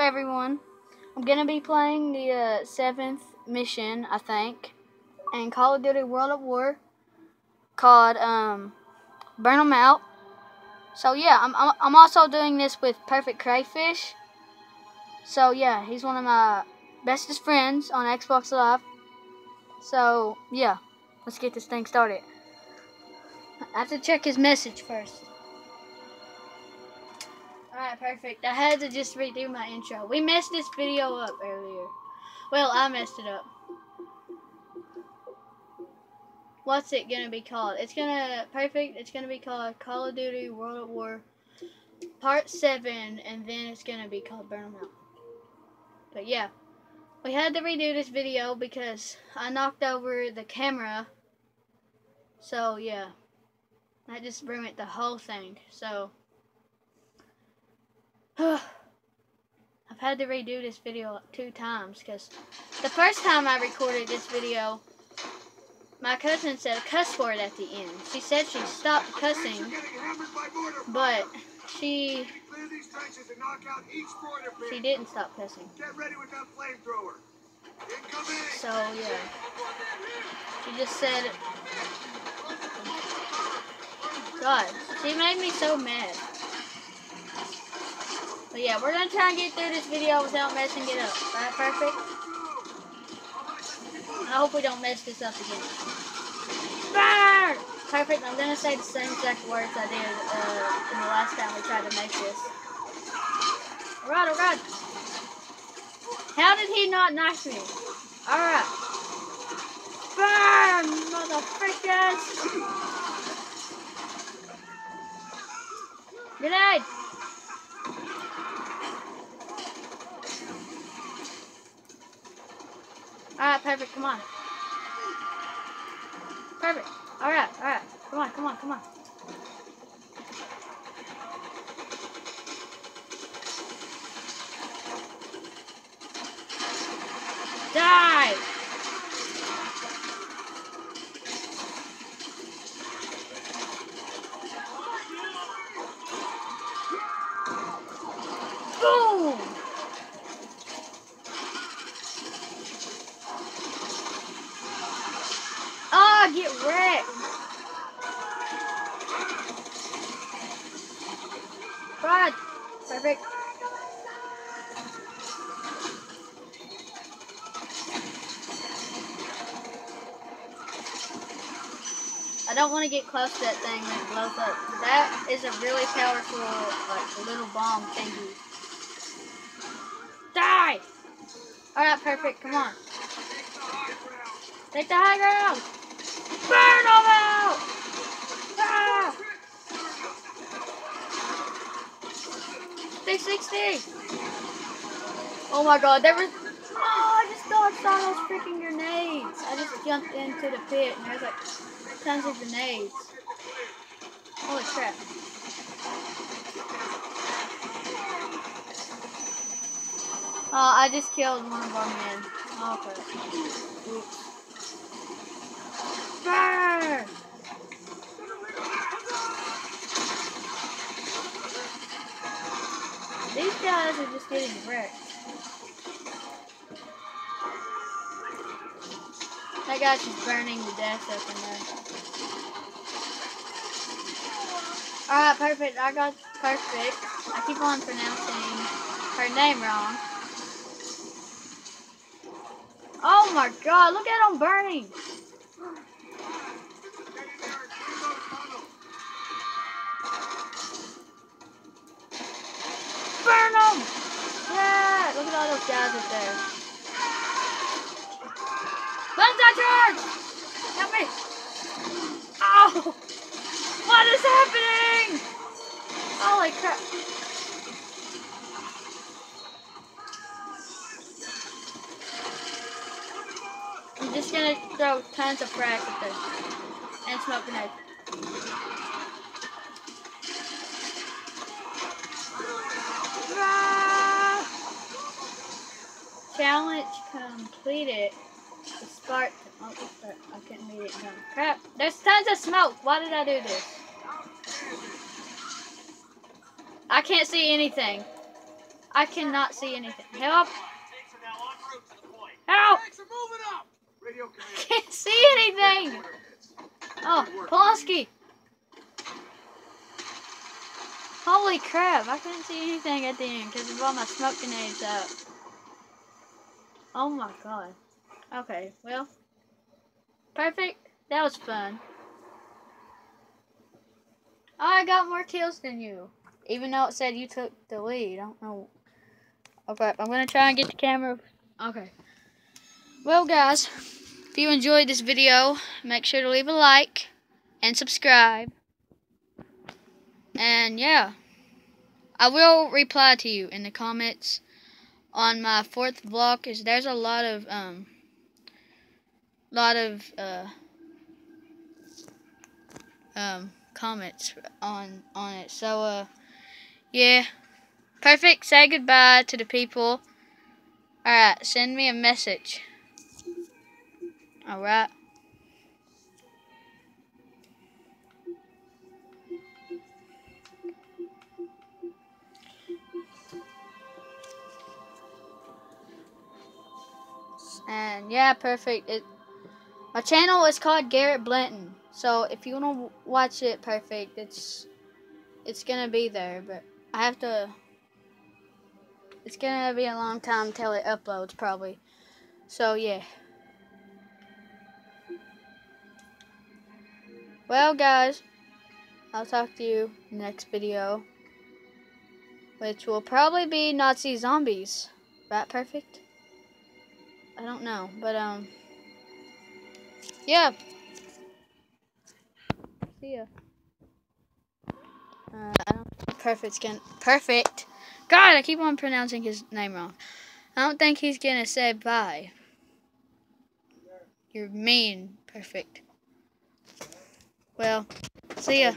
everyone? I'm gonna be playing the uh, seventh mission, I think, in Call of Duty World at War called um, Burn 'Em Out. So yeah, I'm, I'm I'm also doing this with Perfect Crayfish. So yeah, he's one of my bestest friends on Xbox Live. So yeah, let's get this thing started. I have to check his message first. Alright, perfect. I had to just redo my intro. We messed this video up earlier. Well, I messed it up. What's it gonna be called? It's gonna, perfect, it's gonna be called Call of Duty World at War Part 7, and then it's gonna be called Burn 'em Out. But yeah, we had to redo this video because I knocked over the camera. So yeah, that just ruined the whole thing. So, I've had to redo this video two times because the first time I recorded this video, my cousin said a cuss word at the end. She said she stopped cussing, but she she didn't stop cussing. So yeah, she just said, God, she made me so mad. But yeah, we're gonna try and get through this video without messing it up. Right, perfect? I hope we don't mess this up again. Burn! Perfect, I'm gonna say the same exact words I did uh, in the last time we tried to make this. Alright, alright. How did he not knife me? Alright. Burn, motherfuckers! Grenade! Alright, perfect, come on. Perfect. Alright, alright. Come on, come on, come on. Die! God, perfect. I don't want to get close to that thing it blows up. That is a really powerful, like, little bomb thingy. Die! Alright, perfect, come on. Take the high ground! Burn them out! 360! Oh my god, there was... Oh, I just dodged all those freaking grenades. I just jumped into the pit and there's like tons of grenades. Holy crap. Oh, I just killed one of our men. Oh, okay. Oops. Are just getting wrecked. That guy's just burning to death up in there. Alright, perfect. I got perfect. I keep on pronouncing her name wrong. Oh my god, look at them burning! Those guys up there. Banzai charge! Help me! Oh! What is happening? Holy crap. I'm just gonna throw tons of frags at this. And smoke grenades. Challenge completed. The spark. Oh, oh but I couldn't read it. No. Crap. There's tons of smoke. Why did I do this? I can't see anything. I cannot see anything. Help! Help! Can't see anything! Oh, Pulaski! Holy crap, I couldn't see anything at the end because of all my smoke grenades out. Oh my god. Okay, well. Perfect. That was fun. Oh, I got more kills than you. Even though it said you took the lead. I don't know. Okay, I'm going to try and get the camera. Okay. Well, guys, if you enjoyed this video, make sure to leave a like and subscribe. And, yeah. I will reply to you in the comments on my fourth vlog. Is There's a lot of, um, lot of, uh, um, comments on on it. So uh yeah. Perfect. Say goodbye to the people. Alright, send me a message. Alright. And yeah, perfect. It my channel is called Garrett Blanton. So if you want to watch it perfect, it's it's gonna be there. But I have to. It's gonna be a long time till it uploads, probably. So yeah. Well, guys, I'll talk to you next video, which will probably be Nazi zombies. Right, perfect? I don't know, but um, yeah. See ya. Uh, I don't perfect's gonna perfect. God, I keep on pronouncing his name wrong. I don't think he's gonna say bye. You're mean, perfect. Well, see ya.